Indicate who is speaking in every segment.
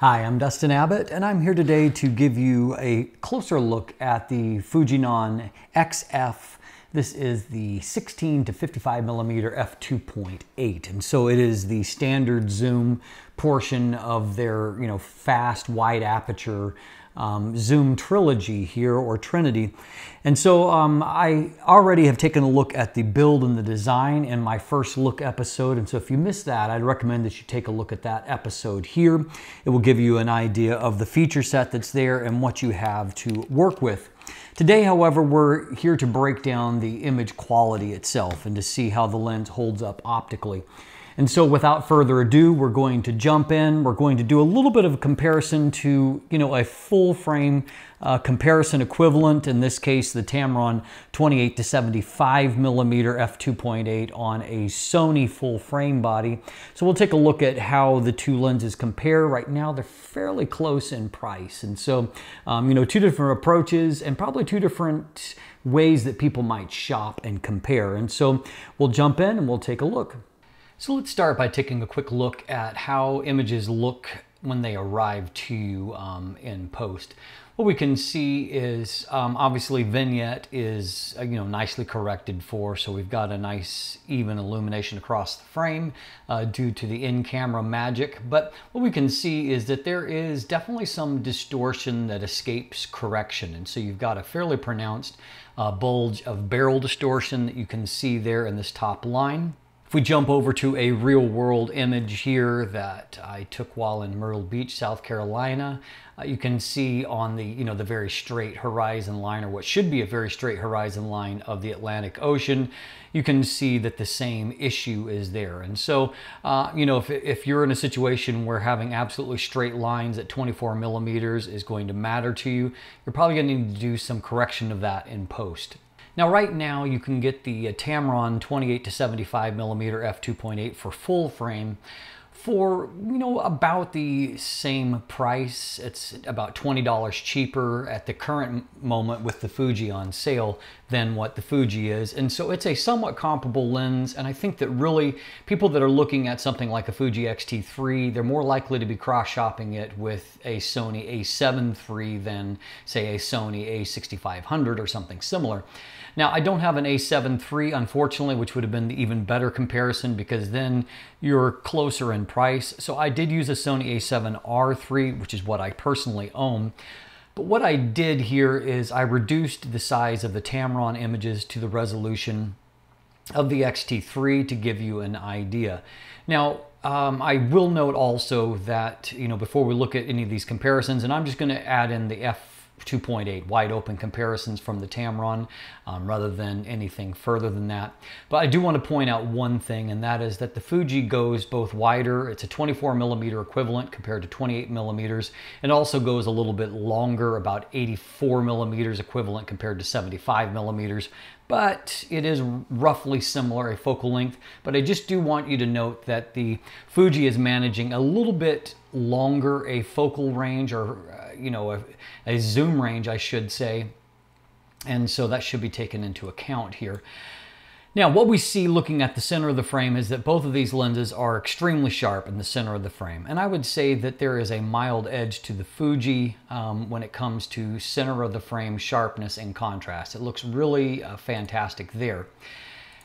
Speaker 1: Hi, I'm Dustin Abbott, and I'm here today to give you a closer look at the Fujinon XF. This is the 16 to 55 millimeter f2.8, and so it is the standard zoom portion of their, you know, fast wide aperture um, Zoom trilogy here or Trinity. And so um, I already have taken a look at the build and the design in my first look episode. And so if you missed that, I'd recommend that you take a look at that episode here. It will give you an idea of the feature set that's there and what you have to work with. Today, however, we're here to break down the image quality itself and to see how the lens holds up optically. And so without further ado, we're going to jump in. We're going to do a little bit of a comparison to, you know, a full frame uh, comparison equivalent. In this case, the Tamron 28 to 75 millimeter f2.8 on a Sony full frame body. So we'll take a look at how the two lenses compare. Right now, they're fairly close in price. And so, um, you know, two different approaches and probably two different ways that people might shop and compare. And so we'll jump in and we'll take a look. So let's start by taking a quick look at how images look when they arrive to you um, in post. What we can see is um, obviously vignette is uh, you know nicely corrected for so we've got a nice even illumination across the frame uh, due to the in-camera magic but what we can see is that there is definitely some distortion that escapes correction and so you've got a fairly pronounced uh, bulge of barrel distortion that you can see there in this top line. If we jump over to a real world image here that I took while in Myrtle Beach, South Carolina, uh, you can see on the, you know, the very straight horizon line or what should be a very straight horizon line of the Atlantic Ocean, you can see that the same issue is there. And so, uh, you know, if, if you're in a situation where having absolutely straight lines at 24 millimeters is going to matter to you, you're probably going to need to do some correction of that in post. Now right now you can get the uh, Tamron 28 to 75 millimeter f2.8 for full frame for you know about the same price. It's about $20 cheaper at the current moment with the Fuji on sale than what the Fuji is. And so it's a somewhat comparable lens and I think that really people that are looking at something like a Fuji X-T3 they're more likely to be cross-shopping it with a Sony a7 III than say a Sony a6500 or something similar now, I don't have an A7 III, unfortunately, which would have been the even better comparison because then you're closer in price. So I did use a Sony a7R III, which is what I personally own. But what I did here is I reduced the size of the Tamron images to the resolution of the X-T3 to give you an idea. Now, um, I will note also that, you know, before we look at any of these comparisons, and I'm just going to add in the F 2.8 wide open comparisons from the Tamron um, rather than anything further than that. But I do want to point out one thing and that is that the Fuji goes both wider, it's a 24 millimeter equivalent compared to 28 millimeters. It also goes a little bit longer, about 84 millimeters equivalent compared to 75 millimeters but it is roughly similar, a focal length. But I just do want you to note that the Fuji is managing a little bit longer a focal range or uh, you know, a, a zoom range, I should say. And so that should be taken into account here. Now, what we see looking at the center of the frame is that both of these lenses are extremely sharp in the center of the frame. And I would say that there is a mild edge to the Fuji um, when it comes to center of the frame sharpness and contrast. It looks really uh, fantastic there.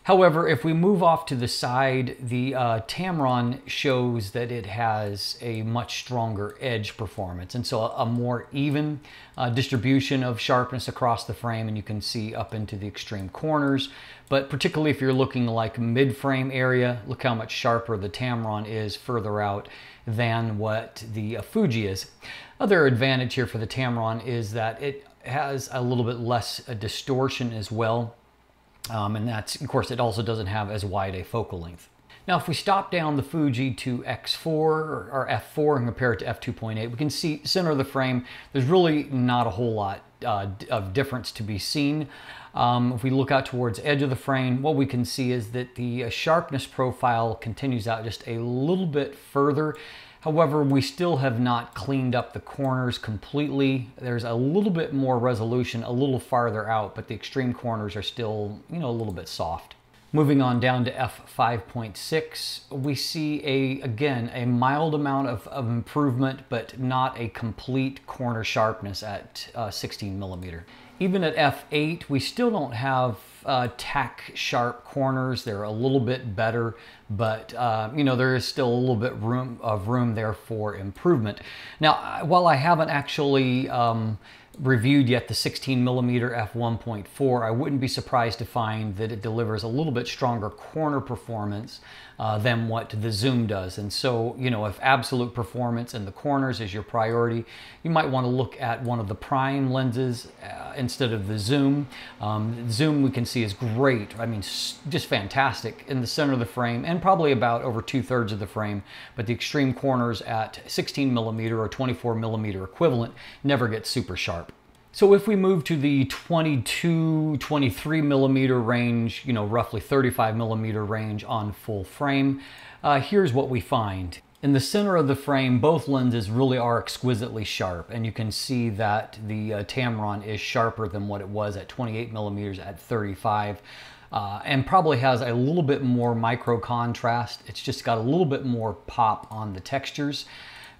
Speaker 1: However, if we move off to the side, the uh, Tamron shows that it has a much stronger edge performance. And so a, a more even uh, distribution of sharpness across the frame and you can see up into the extreme corners. But particularly if you're looking like mid-frame area, look how much sharper the Tamron is further out than what the uh, Fuji is. Other advantage here for the Tamron is that it has a little bit less uh, distortion as well um, and that's, of course, it also doesn't have as wide a focal length. Now, if we stop down the Fuji to X4 or, F4 and compare it to F2.8, we can see center of the frame, there's really not a whole lot uh, of difference to be seen. Um, if we look out towards edge of the frame, what we can see is that the uh, sharpness profile continues out just a little bit further. However, we still have not cleaned up the corners completely. There's a little bit more resolution a little farther out, but the extreme corners are still, you know, a little bit soft. Moving on down to f5.6, we see a again a mild amount of, of improvement, but not a complete corner sharpness at uh, 16 millimeter. Even at f8, we still don't have uh, tack sharp corners. They're a little bit better, but uh, you know there is still a little bit room of room there for improvement. Now, while I haven't actually um, reviewed yet the 16 millimeter f1.4, I wouldn't be surprised to find that it delivers a little bit stronger corner performance uh, than what the zoom does. And so, you know, if absolute performance in the corners is your priority, you might want to look at one of the prime lenses uh, instead of the zoom. Um, zoom we can see is great. I mean, just fantastic in the center of the frame and probably about over two thirds of the frame. But the extreme corners at 16 millimeter or 24 millimeter equivalent never get super sharp. So if we move to the 22, 23 millimeter range, you know, roughly 35 millimeter range on full frame, uh, here's what we find. In the center of the frame, both lenses really are exquisitely sharp, and you can see that the uh, Tamron is sharper than what it was at 28 millimeters at 35. Uh, and probably has a little bit more micro contrast. It's just got a little bit more pop on the textures.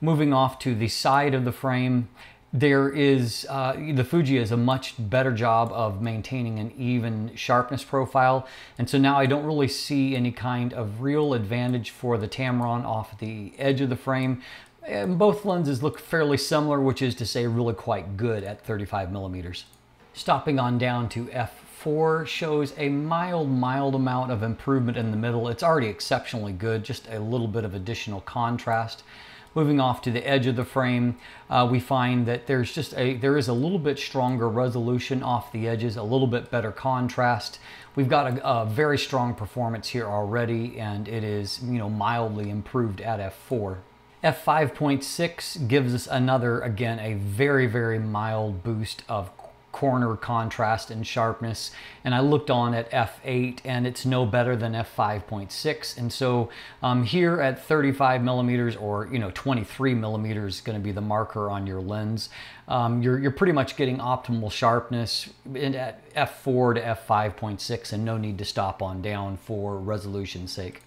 Speaker 1: Moving off to the side of the frame, there is, uh, the Fuji is a much better job of maintaining an even sharpness profile. And so now I don't really see any kind of real advantage for the Tamron off the edge of the frame. And both lenses look fairly similar, which is to say really quite good at 35 millimeters. Stopping on down to f4 shows a mild, mild amount of improvement in the middle. It's already exceptionally good, just a little bit of additional contrast. Moving off to the edge of the frame, uh, we find that there's just a, there is a little bit stronger resolution off the edges, a little bit better contrast. We've got a, a very strong performance here already, and it is, you know, mildly improved at F4. F5.6 gives us another, again, a very, very mild boost of corner contrast and sharpness. And I looked on at f8 and it's no better than f5.6 and so um, here at 35 millimeters or you know 23 millimeters going to be the marker on your lens. Um, you're, you're pretty much getting optimal sharpness at f4 to f5.6 and no need to stop on down for resolution's sake.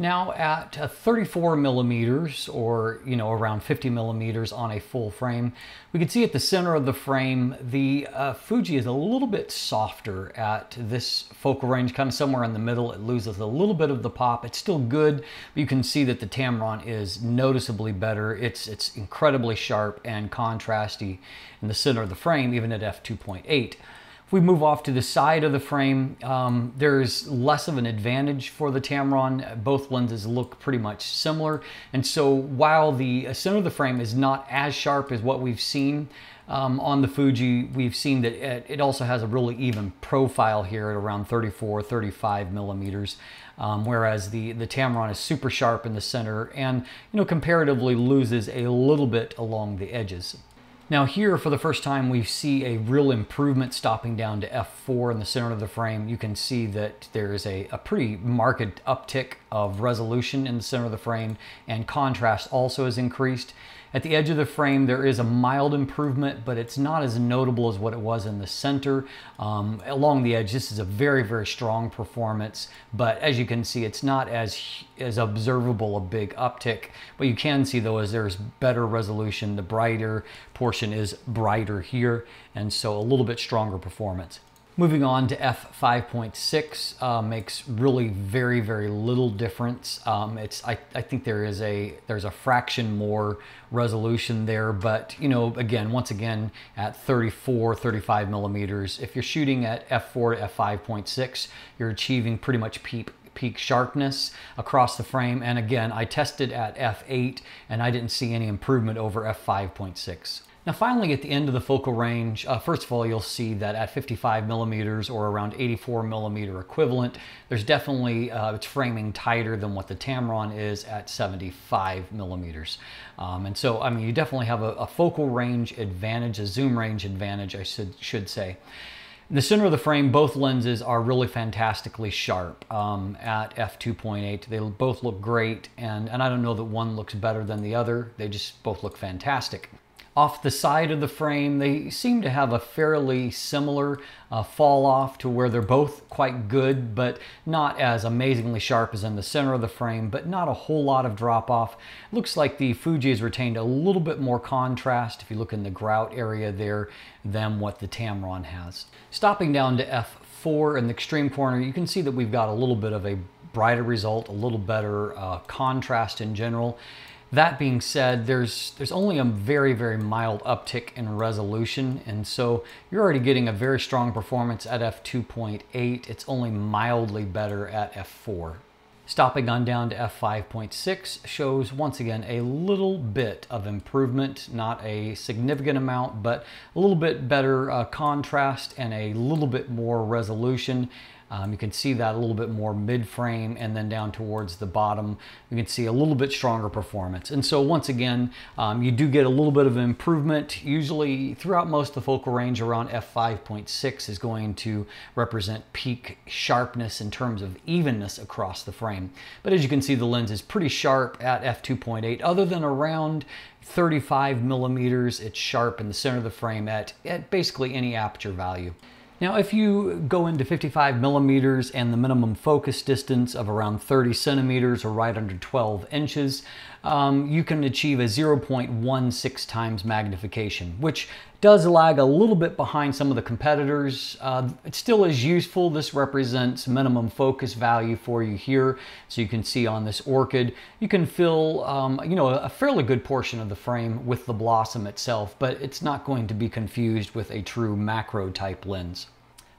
Speaker 1: Now at uh, 34 millimeters or you know around 50 millimeters on a full frame, we can see at the center of the frame the uh, Fuji is a little bit softer at this focal range, kind of somewhere in the middle. It loses a little bit of the pop. It's still good, but you can see that the Tamron is noticeably better. It's, it's incredibly sharp and contrasty in the center of the frame, even at f2.8. If we move off to the side of the frame, um, there's less of an advantage for the Tamron. Both lenses look pretty much similar. And so while the center of the frame is not as sharp as what we've seen um, on the Fuji, we've seen that it also has a really even profile here at around 34, 35 millimeters. Um, whereas the, the Tamron is super sharp in the center and, you know, comparatively loses a little bit along the edges. Now here, for the first time, we see a real improvement stopping down to f4 in the center of the frame. You can see that there is a, a pretty marked uptick of resolution in the center of the frame and contrast also has increased. At the edge of the frame, there is a mild improvement, but it's not as notable as what it was in the center. Um, along the edge, this is a very, very strong performance, but as you can see, it's not as, as observable a big uptick. But you can see though, as there's better resolution, the brighter portion is brighter here, and so a little bit stronger performance. Moving on to f5.6 uh, makes really very, very little difference. Um, it's I, I think there is a there's a fraction more resolution there, but you know, again, once again, at 34, 35 millimeters, if you're shooting at f4 to f5.6, you're achieving pretty much peak peak sharpness across the frame. And again, I tested at f8 and I didn't see any improvement over f5.6. Now finally at the end of the focal range, uh, first of all you'll see that at 55 millimeters or around 84 millimeter equivalent, there's definitely, uh, it's framing tighter than what the Tamron is at 75 millimeters. Um, and so, I mean, you definitely have a, a, focal range advantage, a zoom range advantage, I should, should say. In the center of the frame, both lenses are really fantastically sharp um, at f2.8. They both look great, and, and I don't know that one looks better than the other. They just both look fantastic. Off the side of the frame, they seem to have a fairly similar uh, fall off to where they're both quite good, but not as amazingly sharp as in the center of the frame, but not a whole lot of drop off. Looks like the Fuji has retained a little bit more contrast if you look in the grout area there than what the Tamron has. Stopping down to F4 in the extreme corner, you can see that we've got a little bit of a brighter result, a little better uh, contrast in general. That being said, there's, there's only a very, very mild uptick in resolution. And so you're already getting a very strong performance at f2.8. It's only mildly better at f4. Stopping on down to f5.6 shows once again a little bit of improvement, not a significant amount, but a little bit better uh, contrast and a little bit more resolution. Um, you can see that a little bit more mid-frame and then down towards the bottom, you can see a little bit stronger performance. And so once again, um, you do get a little bit of improvement. Usually throughout most of the focal range around f5.6 is going to represent peak sharpness in terms of evenness across the frame. But as you can see, the lens is pretty sharp at f2.8, other than around 35 millimeters, it's sharp in the center of the frame at, at basically any aperture value. Now, if you go into 55 millimeters and the minimum focus distance of around 30 centimeters or right under 12 inches, um, you can achieve a 0.16 times magnification, which does lag a little bit behind some of the competitors. Uh, it still is useful. This represents minimum focus value for you here. So you can see on this orchid, you can fill um, you know, a fairly good portion of the frame with the blossom itself, but it's not going to be confused with a true macro type lens.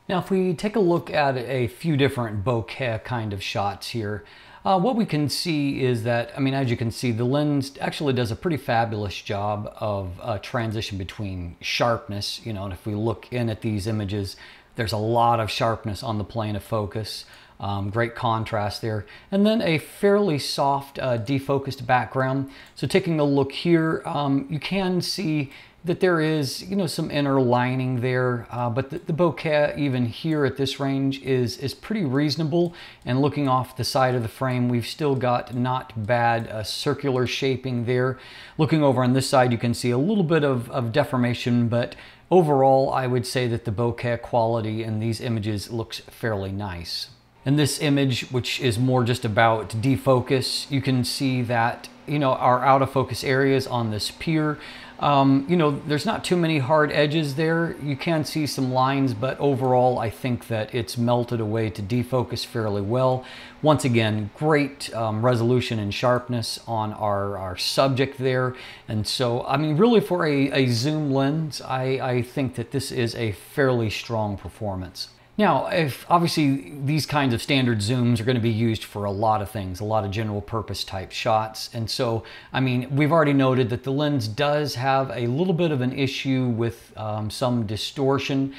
Speaker 1: Now, if we take a look at a few different bokeh kind of shots here, uh, what we can see is that, I mean, as you can see, the lens actually does a pretty fabulous job of uh, transition between sharpness, you know, and if we look in at these images, there's a lot of sharpness on the plane of focus. Um, great contrast there. And then a fairly soft uh, defocused background. So taking a look here, um, you can see that there is, you know, some inner lining there, uh, but the, the, bokeh even here at this range is, is pretty reasonable. And looking off the side of the frame, we've still got not bad uh, circular shaping there. Looking over on this side, you can see a little bit of, of deformation, but overall, I would say that the bokeh quality in these images looks fairly nice. In this image, which is more just about defocus, you can see that, you know, our out of focus areas on this pier um, you know, there's not too many hard edges there. You can see some lines, but overall, I think that it's melted away to defocus fairly well. Once again, great um, resolution and sharpness on our, our subject there. And so, I mean, really for a, a zoom lens, I, I think that this is a fairly strong performance. Now, if obviously these kinds of standard zooms are going to be used for a lot of things, a lot of general purpose type shots. And so, I mean, we've already noted that the lens does have a little bit of an issue with um, some distortion.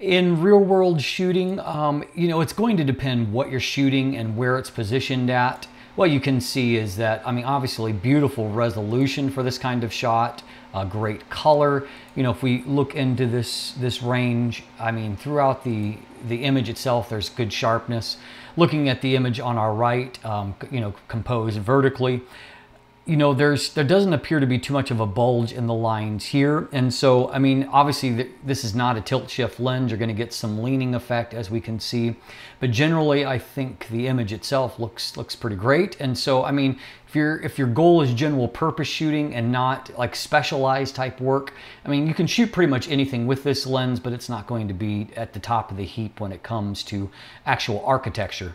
Speaker 1: In real world shooting, um, you know, it's going to depend what you're shooting and where it's positioned at. What you can see is that, I mean, obviously beautiful resolution for this kind of shot uh, great color. You know, if we look into this, this range, I mean, throughout the, the image itself, there's good sharpness. Looking at the image on our right, um, you know, composed vertically, you know, there's there doesn't appear to be too much of a bulge in the lines here. And so, I mean, obviously this is not a tilt shift lens. You're going to get some leaning effect as we can see. But generally, I think the image itself looks looks pretty great. And so, I mean, if your if your goal is general purpose shooting and not like specialized type work, I mean, you can shoot pretty much anything with this lens, but it's not going to be at the top of the heap when it comes to actual architecture.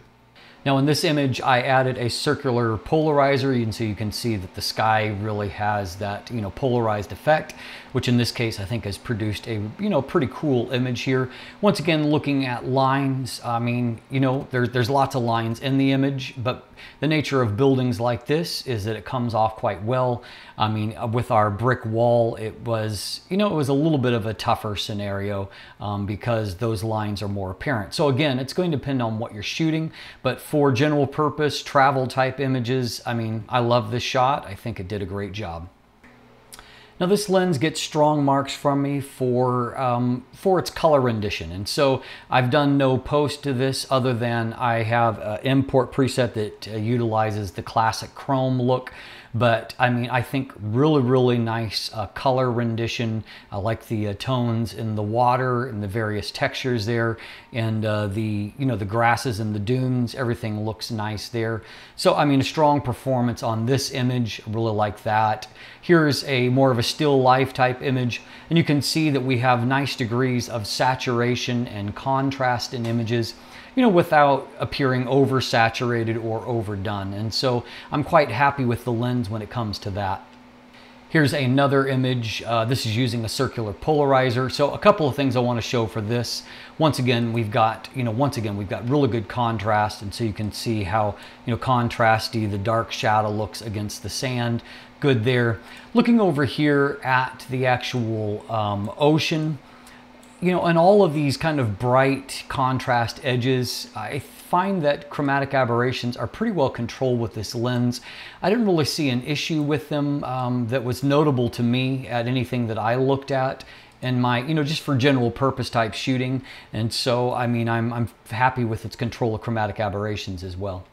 Speaker 1: Now in this image, I added a circular polarizer, and so you can see that the sky really has that, you know, polarized effect, which in this case I think has produced a, you know, pretty cool image here. Once again, looking at lines, I mean, you know, there, there's lots of lines in the image, but the nature of buildings like this is that it comes off quite well. I mean, with our brick wall, it was, you know, it was a little bit of a tougher scenario um, because those lines are more apparent. So again, it's going to depend on what you're shooting, but for general purpose travel type images, I mean, I love this shot. I think it did a great job. Now this lens gets strong marks from me for, um, for its color rendition. And so I've done no post to this other than I have an import preset that uh, utilizes the classic chrome look But I mean, I think really, really nice uh, color rendition. I like the uh, tones in the water and the various textures there and uh, the, you know, the grasses and the dunes, everything looks nice there. So, I mean, a strong performance on this image, really like that. Here's a more of a still life type image, and you can see that we have nice degrees of saturation and contrast in images you know, without appearing oversaturated or overdone. And so I'm quite happy with the lens when it comes to that. Here's another image. Uh, this is using a circular polarizer. So a couple of things I want to show for this. Once again, we've got, you know, once again, we've got really good contrast. And so you can see how, you know, contrasty the dark shadow looks against the sand. Good there. Looking over here at the actual um, ocean, you know, and all of these kind of bright contrast edges, I find that chromatic aberrations are pretty well controlled with this lens. I didn't really see an issue with them um, that was notable to me at anything that I looked at in my, you know, just for general purpose type shooting. And so, I mean, I'm, I'm happy with its control of chromatic aberrations as well.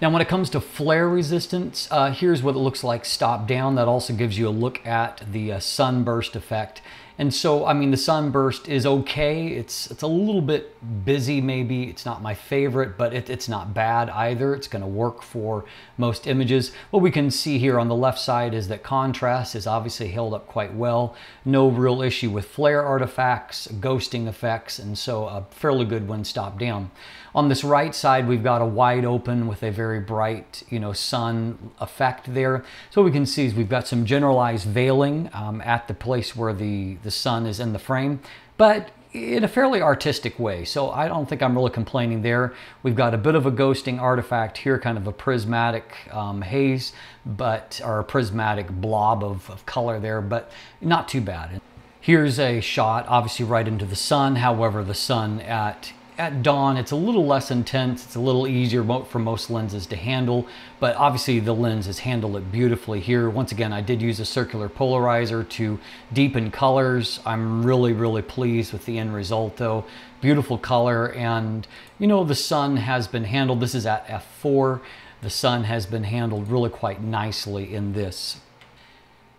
Speaker 1: Now when it comes to flare resistance, uh, here's what it looks like stop down. That also gives you a look at the uh, sunburst effect. And so, I mean, the sunburst is okay. It's, it's a little bit busy maybe. It's not my favorite, but it, it's not bad either. It's gonna work for most images. What we can see here on the left side is that contrast is obviously held up quite well. No real issue with flare artifacts, ghosting effects, and so a fairly good one stop down. On this right side, we've got a wide open with a very bright, you know, sun effect there. So what we can see is we've got some generalized veiling um, at the place where the, the sun is in the frame, but in a fairly artistic way. So I don't think I'm really complaining there. We've got a bit of a ghosting artifact here, kind of a prismatic um, haze, but or a prismatic blob of, of color there, but not too bad. Here's a shot, obviously right into the sun. However, the sun at at dawn, it's a little less intense. It's a little easier for most lenses to handle, but obviously the lens has handled it beautifully here. Once again, I did use a circular polarizer to deepen colors. I'm really, really pleased with the end result though. Beautiful color and you know, the sun has been handled. This is at f4. The sun has been handled really quite nicely in this.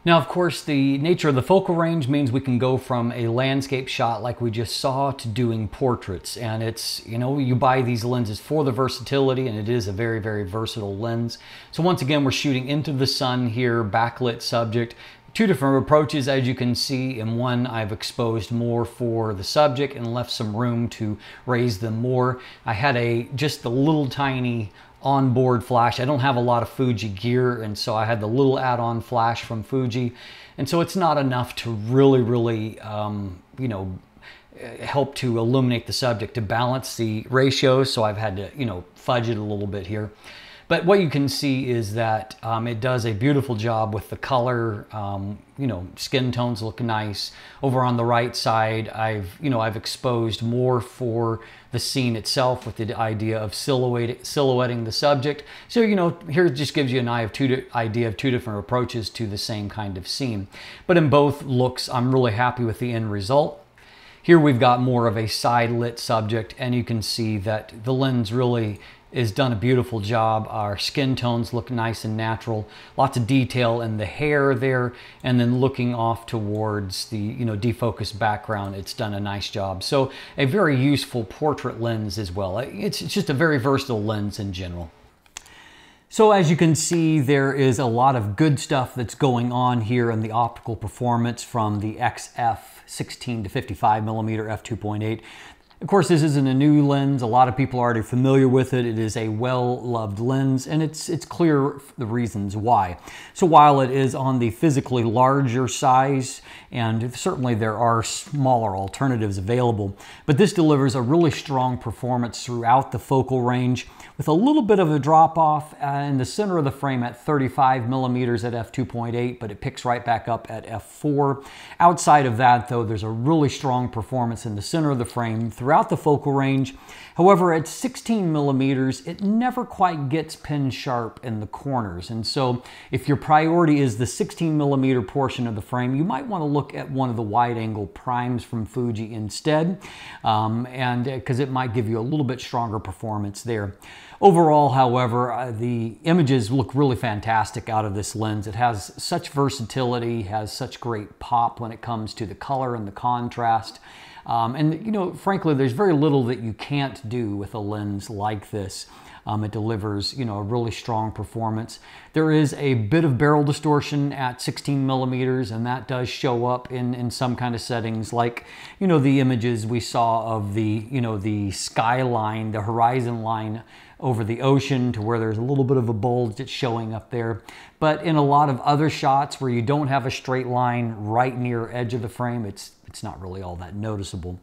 Speaker 1: Now, of course, the nature of the focal range means we can go from a landscape shot like we just saw to doing portraits. And it's, you know, you buy these lenses for the versatility and it is a very, very versatile lens. So once again, we're shooting into the sun here, backlit subject. Two different approaches, as you can see. In one, I've exposed more for the subject and left some room to raise them more. I had a just a little tiny onboard flash. I don't have a lot of Fuji gear, and so I had the little add-on flash from Fuji. And so it's not enough to really, really, um, you know, help to illuminate the subject to balance the ratios. So I've had to, you know, fudge it a little bit here. But what you can see is that um, it does a beautiful job with the color. Um, you know, skin tones look nice. Over on the right side, I've, you know, I've exposed more for the scene itself with the idea of silhouette, silhouetting the subject. So, you know, here just gives you an eye of two idea of two different approaches to the same kind of scene. But in both looks, I'm really happy with the end result. Here we've got more of a side lit subject and you can see that the lens really is done a beautiful job. Our skin tones look nice and natural. Lots of detail in the hair there. And then looking off towards the you know defocused background, it's done a nice job. So a very useful portrait lens as well. It's, just a very versatile lens in general. So as you can see, there is a lot of good stuff that's going on here in the optical performance from the XF 16 to 55 millimeter f2.8. Of course, this isn't a new lens. A lot of people are already familiar with it. It is a well-loved lens, and it's, it's clear the reasons why. So while it is on the physically larger size, and certainly there are smaller alternatives available, but this delivers a really strong performance throughout the focal range with a little bit of a drop off uh, in the center of the frame at 35 millimeters at f2.8, but it picks right back up at f4. Outside of that, though, there's a really strong performance in the center of the frame throughout the focal range. However, at 16 millimeters, it never quite gets pin sharp in the corners. And so if your priority is the 16 millimeter portion of the frame, you might want to look at one of the wide angle primes from Fuji instead, um, and because uh, it might give you a little bit stronger performance there. Overall, however, uh, the images look really fantastic out of this lens. It has such versatility, has such great pop when it comes to the color and the contrast. Um, and, you know, frankly, there's very little that you can't do with a lens like this. Um, it delivers, you know, a really strong performance. There is a bit of barrel distortion at 16 millimeters, and that does show up in, in some kind of settings, like, you know, the images we saw of the, you know, the skyline, the horizon line over the ocean to where there's a little bit of a bulge that's showing up there. But in a lot of other shots where you don't have a straight line right near edge of the frame, it's, it's not really all that noticeable.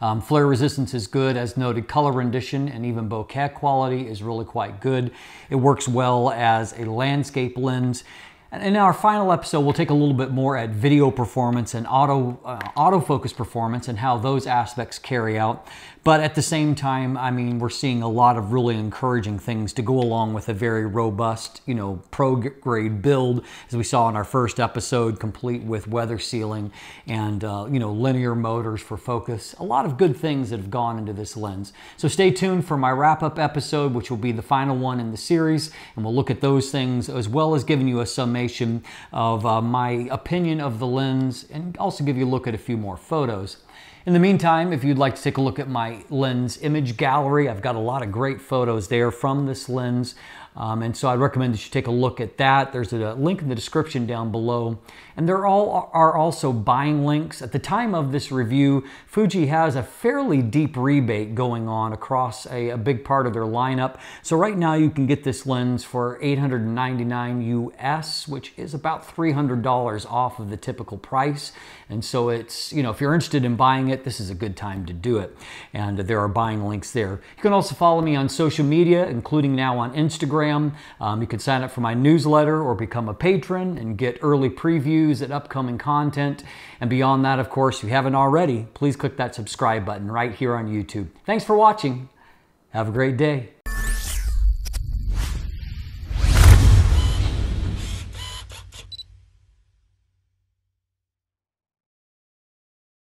Speaker 1: Um, flare resistance is good, as noted. Color rendition and even bokeh quality is really quite good. It works well as a landscape lens. And In our final episode, we'll take a little bit more at video performance and auto uh, autofocus performance and how those aspects carry out. But at the same time, I mean, we're seeing a lot of really encouraging things to go along with a very robust, you know, pro grade build, as we saw in our first episode, complete with weather sealing and, uh, you know, linear motors for focus. A lot of good things that have gone into this lens. So stay tuned for my wrap up episode, which will be the final one in the series. And we'll look at those things as well as giving you a summation of uh, my opinion of the lens and also give you a look at a few more photos. In the meantime, if you'd like to take a look at my lens image gallery, I've got a lot of great photos there from this lens. Um, and so I'd recommend that you take a look at that. There's a link in the description down below. And there all are also buying links. At the time of this review, Fuji has a fairly deep rebate going on across a, a big part of their lineup. So right now you can get this lens for 899 US, which is about $300 off of the typical price. And so it's, you know, if you're interested in buying it, this is a good time to do it. And there are buying links there. You can also follow me on social media, including now on Instagram Instagram. Um, you can sign up for my newsletter or become a patron and get early previews at upcoming content. And beyond that, of course, if you haven't already, please click that subscribe button right here on YouTube. Thanks for watching. Have a great day.